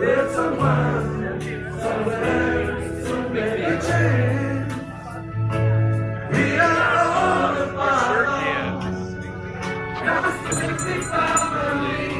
There's someone somewhere to make a change. We are all a part of the family.